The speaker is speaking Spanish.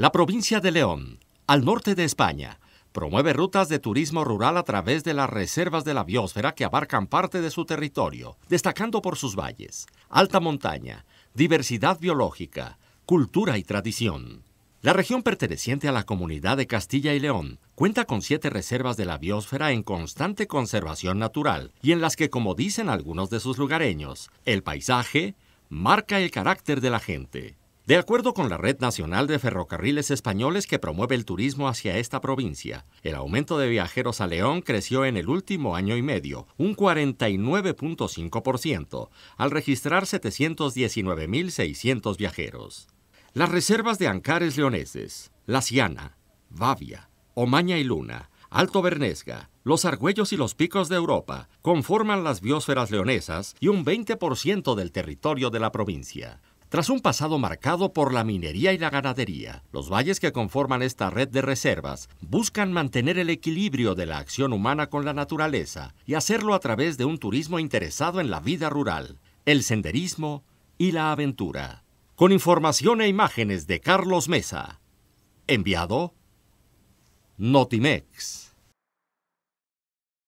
La provincia de León, al norte de España, promueve rutas de turismo rural a través de las reservas de la biosfera que abarcan parte de su territorio, destacando por sus valles, alta montaña, diversidad biológica, cultura y tradición. La región perteneciente a la comunidad de Castilla y León cuenta con siete reservas de la biosfera en constante conservación natural y en las que, como dicen algunos de sus lugareños, el paisaje marca el carácter de la gente. De acuerdo con la Red Nacional de Ferrocarriles Españoles que promueve el turismo hacia esta provincia, el aumento de viajeros a León creció en el último año y medio, un 49.5%, al registrar 719.600 viajeros. Las reservas de Ancares Leoneses, La Siana, Bavia, Omaña y Luna, Alto Bernesga, los Argüellos y los Picos de Europa conforman las biosferas leonesas y un 20% del territorio de la provincia. Tras un pasado marcado por la minería y la ganadería, los valles que conforman esta red de reservas buscan mantener el equilibrio de la acción humana con la naturaleza y hacerlo a través de un turismo interesado en la vida rural, el senderismo y la aventura. Con información e imágenes de Carlos Mesa. Enviado Notimex.